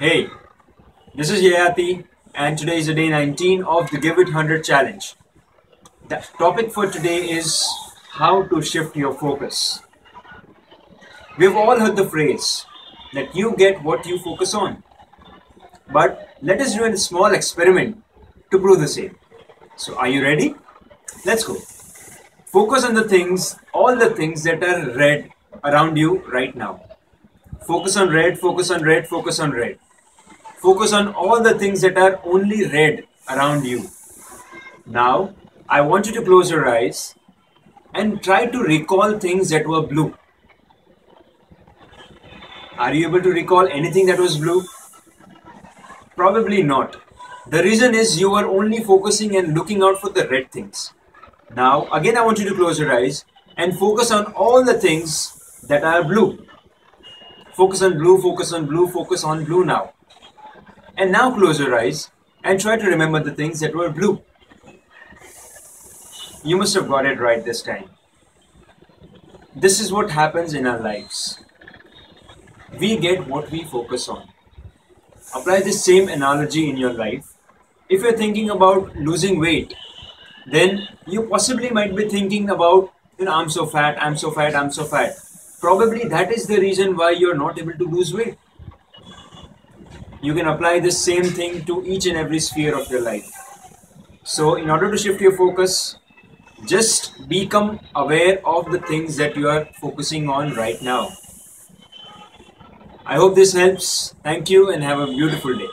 Hey, this is Yayati, and today is the day 19 of the Give It 100 challenge. The topic for today is how to shift your focus. We've all heard the phrase that you get what you focus on. But let us do a small experiment to prove the same. So, are you ready? Let's go. Focus on the things, all the things that are red around you right now. Focus on red, focus on red, focus on red. Focus on all the things that are only red around you. Now, I want you to close your eyes and try to recall things that were blue. Are you able to recall anything that was blue? Probably not. The reason is you are only focusing and looking out for the red things. Now, again, I want you to close your eyes and focus on all the things that are blue. Focus on blue, focus on blue, focus on blue now. And now close your eyes and try to remember the things that were blue. You must have got it right this time. This is what happens in our lives. We get what we focus on. Apply this same analogy in your life. If you're thinking about losing weight, then you possibly might be thinking about, you know, I'm so fat, I'm so fat, I'm so fat. Probably that is the reason why you're not able to lose weight. You can apply the same thing to each and every sphere of your life. So, in order to shift your focus, just become aware of the things that you are focusing on right now. I hope this helps. Thank you and have a beautiful day.